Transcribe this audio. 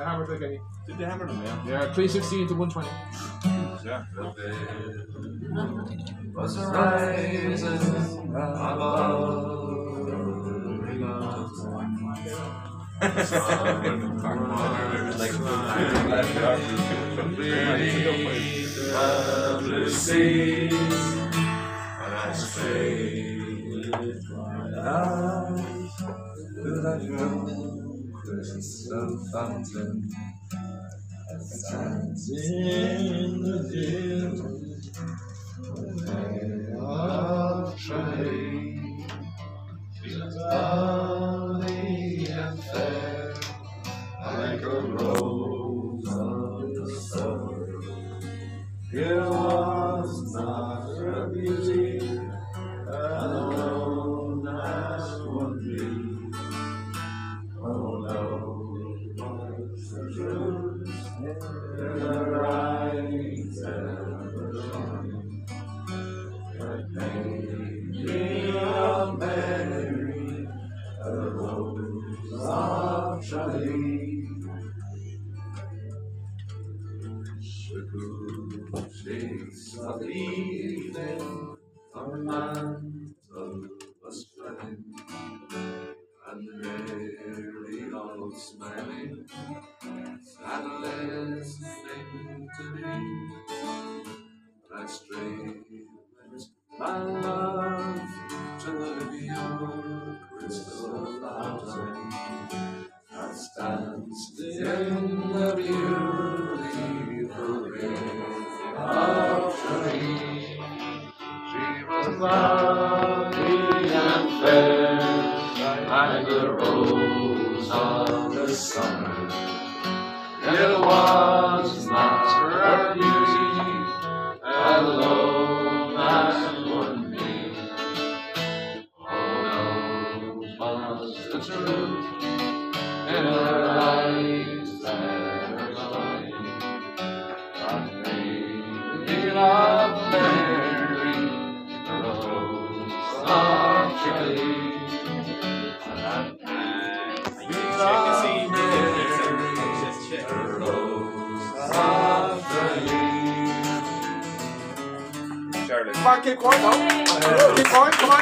The hammer to Kenny. Did they hammer them? Yeah. Yeah, 360 to 120. Yeah. was rising above. Blue seas, I strayed my eyes to that young crystal fountain stands in the dim of trade. She's lovely and like a rose Tralee. The shades of evening, a mantle was spreading, and Mary all smiling, sat listening to me. I strayed my love stands in the beautiful river of Tralee. She was lovely and fair, like the rose of the summer. It was not her beauty alone as won me. Oh no, was the truth Come on, going now. Keep going, come on.